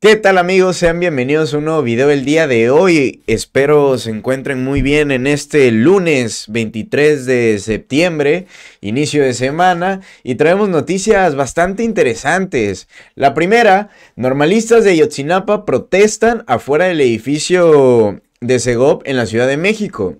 ¿Qué tal amigos? Sean bienvenidos a un nuevo video el día de hoy. Espero se encuentren muy bien en este lunes 23 de septiembre, inicio de semana, y traemos noticias bastante interesantes. La primera, normalistas de Yotzinapa protestan afuera del edificio de Segop en la Ciudad de México.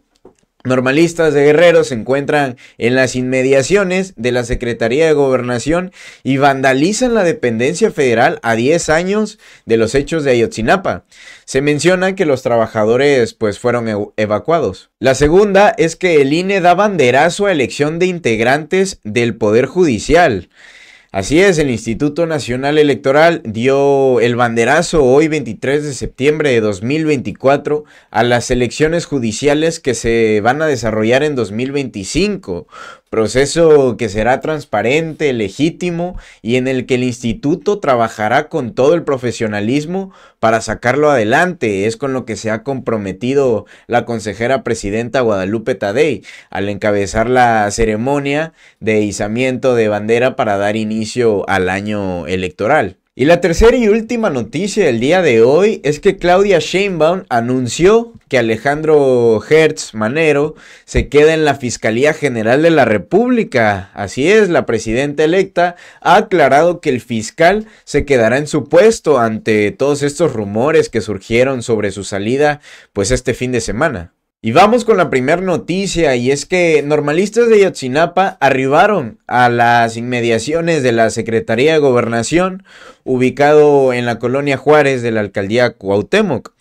Normalistas de Guerrero se encuentran en las inmediaciones de la Secretaría de Gobernación y vandalizan la dependencia federal a 10 años de los hechos de Ayotzinapa. Se menciona que los trabajadores pues fueron evacuados. La segunda es que el INE da banderazo a elección de integrantes del Poder Judicial. Así es, el Instituto Nacional Electoral dio el banderazo hoy 23 de septiembre de 2024 a las elecciones judiciales que se van a desarrollar en 2025 proceso que será transparente, legítimo y en el que el instituto trabajará con todo el profesionalismo para sacarlo adelante. Es con lo que se ha comprometido la consejera presidenta Guadalupe Tadei al encabezar la ceremonia de izamiento de bandera para dar inicio al año electoral. Y la tercera y última noticia del día de hoy es que Claudia Sheinbaum anunció que Alejandro Hertz Manero se queda en la Fiscalía General de la República. Así es, la presidenta electa ha aclarado que el fiscal se quedará en su puesto ante todos estos rumores que surgieron sobre su salida pues este fin de semana. Y vamos con la primera noticia y es que normalistas de Yotzinapa arribaron a las inmediaciones de la Secretaría de Gobernación ubicado en la colonia Juárez de la alcaldía Cuauhtémoc.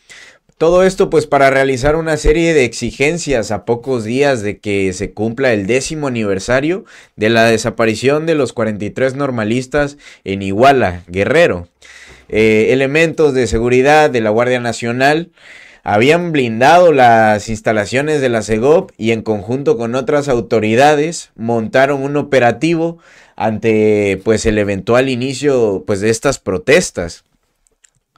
Todo esto pues para realizar una serie de exigencias a pocos días de que se cumpla el décimo aniversario de la desaparición de los 43 normalistas en Iguala, Guerrero. Eh, elementos de seguridad de la Guardia Nacional habían blindado las instalaciones de la CEGOP y en conjunto con otras autoridades montaron un operativo ante pues el eventual inicio pues de estas protestas.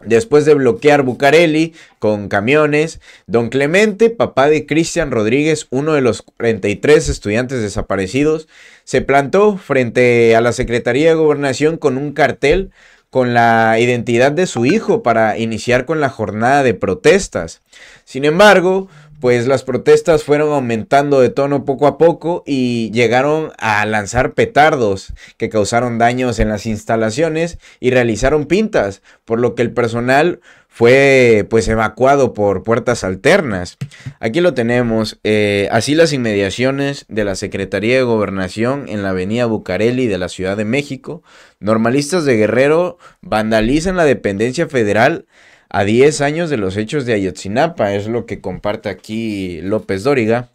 Después de bloquear Bucareli con camiones, don Clemente, papá de Cristian Rodríguez, uno de los 43 estudiantes desaparecidos, se plantó frente a la Secretaría de Gobernación con un cartel con la identidad de su hijo para iniciar con la jornada de protestas. Sin embargo, pues las protestas fueron aumentando de tono poco a poco y llegaron a lanzar petardos que causaron daños en las instalaciones y realizaron pintas, por lo que el personal fue pues evacuado por puertas alternas. Aquí lo tenemos, eh, así las inmediaciones de la Secretaría de Gobernación en la avenida Bucareli de la Ciudad de México. Normalistas de Guerrero vandalizan la dependencia federal a 10 años de los hechos de Ayotzinapa, es lo que comparte aquí López Dóriga.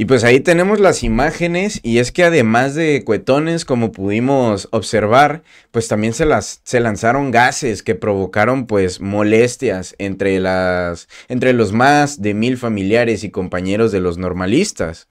Y pues ahí tenemos las imágenes y es que además de cuetones, como pudimos observar, pues también se, las, se lanzaron gases que provocaron pues molestias entre, las, entre los más de mil familiares y compañeros de los normalistas.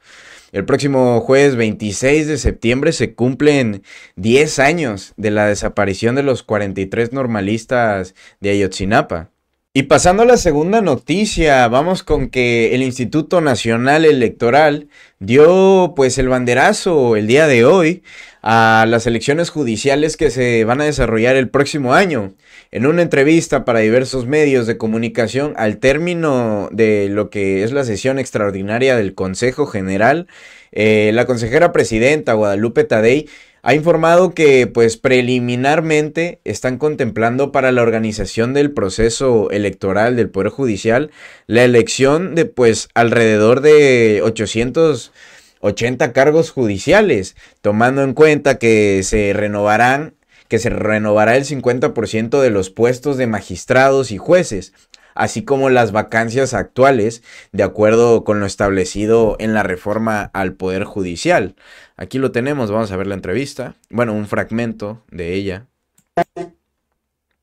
El próximo jueves 26 de septiembre se cumplen 10 años de la desaparición de los 43 normalistas de Ayotzinapa. Y pasando a la segunda noticia, vamos con que el Instituto Nacional Electoral dio pues el banderazo el día de hoy a las elecciones judiciales que se van a desarrollar el próximo año. En una entrevista para diversos medios de comunicación al término de lo que es la sesión extraordinaria del Consejo General, eh, la consejera presidenta Guadalupe Tadei ha informado que pues preliminarmente están contemplando para la organización del proceso electoral del Poder Judicial la elección de pues alrededor de 880 cargos judiciales, tomando en cuenta que se renovarán que se renovará el 50% de los puestos de magistrados y jueces, así como las vacancias actuales, de acuerdo con lo establecido en la reforma al Poder Judicial. Aquí lo tenemos, vamos a ver la entrevista, bueno, un fragmento de ella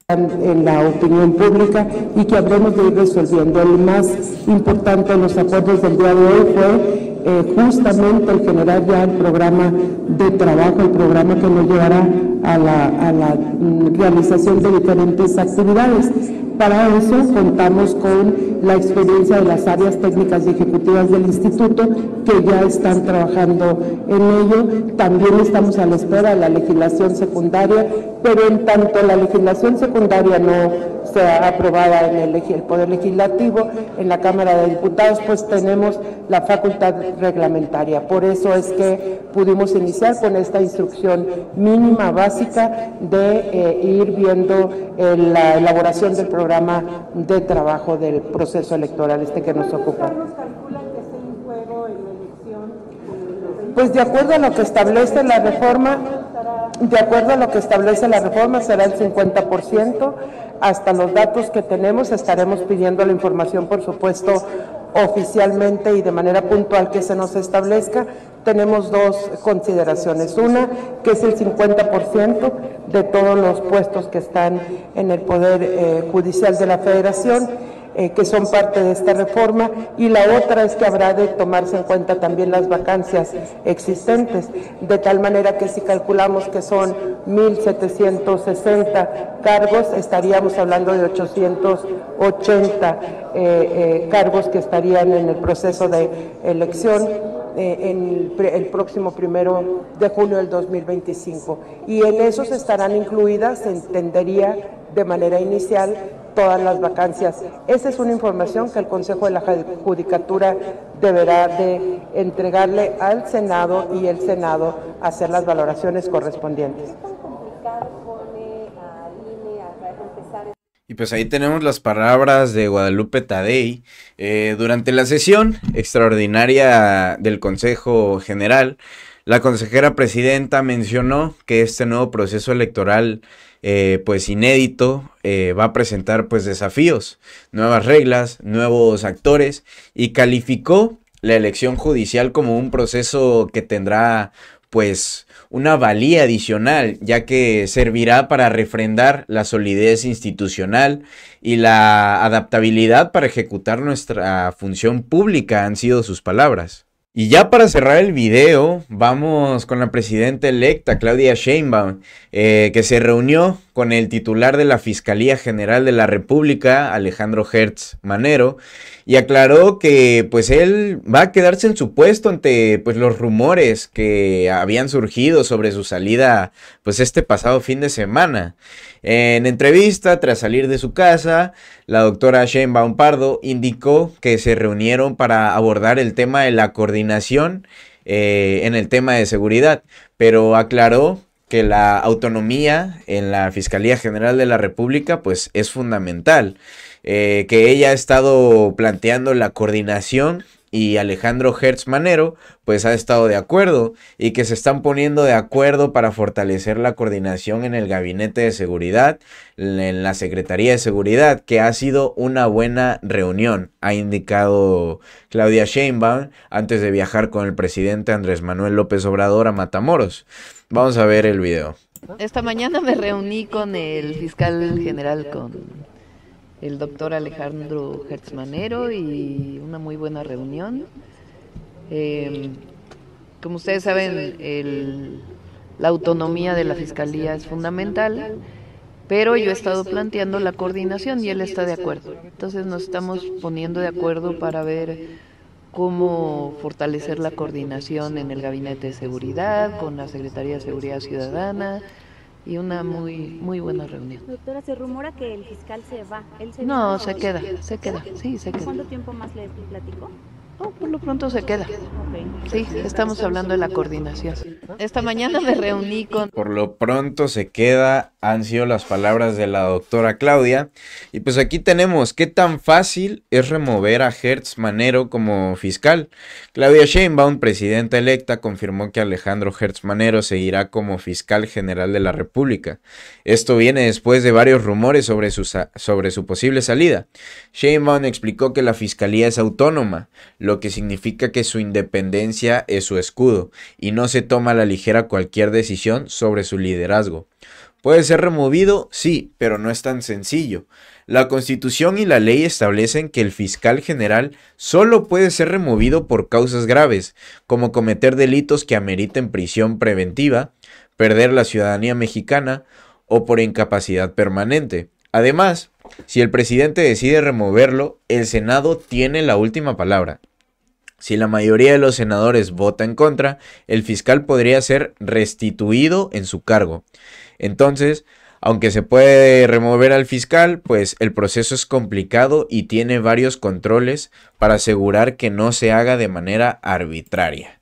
en la opinión pública y que habremos de ir resolviendo. El más importante de los acuerdos del día de hoy fue eh, justamente el generar ya el programa de trabajo, el programa que nos llevará a la, mm, realización de diferentes actividades. Para eso contamos con la experiencia de las áreas técnicas y ejecutivas del instituto que ya están trabajando en ello. También estamos a la espera de la legislación secundaria, pero en tanto la legislación secundaria no sea aprobada en el, el Poder Legislativo, en la Cámara de Diputados, pues tenemos la facultad reglamentaria. Por eso es que pudimos iniciar con esta instrucción mínima, básica, de eh, ir viendo eh, la elaboración del programa de trabajo del proceso electoral este que nos ocupa. Pues de acuerdo a lo que establece la reforma, de acuerdo a lo que establece la reforma será el 50%. Hasta los datos que tenemos estaremos pidiendo la información, por supuesto, oficialmente y de manera puntual que se nos establezca. Tenemos dos consideraciones. Una, que es el 50% de todos los puestos que están en el Poder eh, Judicial de la Federación eh, que son parte de esta reforma y la otra es que habrá de tomarse en cuenta también las vacancias existentes, de tal manera que si calculamos que son 1.760 cargos, estaríamos hablando de 880 eh, eh, cargos que estarían en el proceso de elección en el, próximo primero de julio del 2025. Y en esos estarán incluidas, se entendería de manera inicial, todas las vacancias. Esa es una información que el Consejo de la Judicatura deberá de entregarle al Senado y el Senado hacer las valoraciones correspondientes. Y pues ahí tenemos las palabras de Guadalupe Tadei. Eh, durante la sesión extraordinaria del Consejo General, la consejera presidenta mencionó que este nuevo proceso electoral eh, pues inédito, eh, va a presentar pues desafíos, nuevas reglas, nuevos actores y calificó la elección judicial como un proceso que tendrá pues una valía adicional, ya que servirá para refrendar la solidez institucional y la adaptabilidad para ejecutar nuestra función pública, han sido sus palabras. Y ya para cerrar el video, vamos con la presidenta electa, Claudia Sheinbaum, eh, que se reunió con el titular de la Fiscalía General de la República, Alejandro Hertz Manero, y aclaró que pues él va a quedarse en su puesto ante pues los rumores que habían surgido sobre su salida pues este pasado fin de semana. En entrevista, tras salir de su casa, la doctora Sheinbaum Pardo indicó que se reunieron para abordar el tema de la coordinación eh, en el tema de seguridad, pero aclaró que la autonomía en la Fiscalía General de la República pues es fundamental, eh, que ella ha estado planteando la coordinación y Alejandro Hertz Manero pues ha estado de acuerdo y que se están poniendo de acuerdo para fortalecer la coordinación en el gabinete de seguridad, en la Secretaría de Seguridad, que ha sido una buena reunión, ha indicado Claudia Sheinbaum antes de viajar con el presidente Andrés Manuel López Obrador a Matamoros. Vamos a ver el video. Esta mañana me reuní con el fiscal general, con el doctor Alejandro Hertzmanero y una muy buena reunión. Em, como ustedes saben, la autonomía de la Fiscalía es fundamental, pero yo he estado planteando la coordinación y él está de acuerdo. Entonces nos estamos poniendo de acuerdo para ver cómo fortalecer la coordinación en el Gabinete de Seguridad, con la Secretaría de Seguridad Ciudadana, y una muy muy buena reunión. Doctora, se rumora que el fiscal se va. ¿Él se no, se queda, se queda, sí, se queda. ¿Cuánto tiempo más le platicó? No, por lo pronto se queda. Sí, estamos hablando de la coordinación. Esta mañana me reuní con... Por lo pronto se queda han sido las palabras de la doctora Claudia. Y pues aquí tenemos qué tan fácil es remover a Hertz Manero como fiscal. Claudia Sheinbaum, presidenta electa, confirmó que Alejandro Hertz Manero seguirá como fiscal general de la República. Esto viene después de varios rumores sobre su, sobre su posible salida. Sheinbaum explicó que la fiscalía es autónoma, lo que significa que su independencia es su escudo y no se toma a la ligera cualquier decisión sobre su liderazgo. ¿Puede ser removido? Sí, pero no es tan sencillo. La Constitución y la ley establecen que el fiscal general solo puede ser removido por causas graves, como cometer delitos que ameriten prisión preventiva, perder la ciudadanía mexicana o por incapacidad permanente. Además, si el presidente decide removerlo, el Senado tiene la última palabra. Si la mayoría de los senadores vota en contra, el fiscal podría ser restituido en su cargo. Entonces, aunque se puede remover al fiscal, pues el proceso es complicado y tiene varios controles para asegurar que no se haga de manera arbitraria.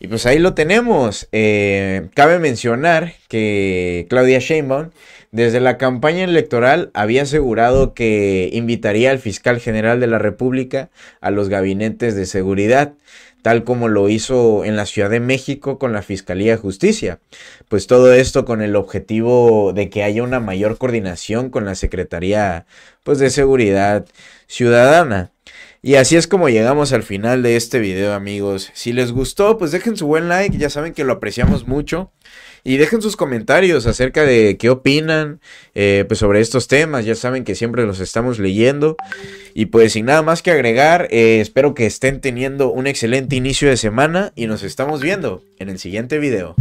Y pues ahí lo tenemos. Eh, cabe mencionar que Claudia Sheinbaum desde la campaña electoral había asegurado que invitaría al fiscal general de la República a los gabinetes de seguridad tal como lo hizo en la Ciudad de México con la Fiscalía de Justicia. Pues todo esto con el objetivo de que haya una mayor coordinación con la Secretaría pues, de Seguridad Ciudadana. Y así es como llegamos al final de este video amigos. Si les gustó pues dejen su buen like, ya saben que lo apreciamos mucho. Y dejen sus comentarios acerca de qué opinan eh, pues sobre estos temas. Ya saben que siempre los estamos leyendo. Y pues sin nada más que agregar, eh, espero que estén teniendo un excelente inicio de semana y nos estamos viendo en el siguiente video.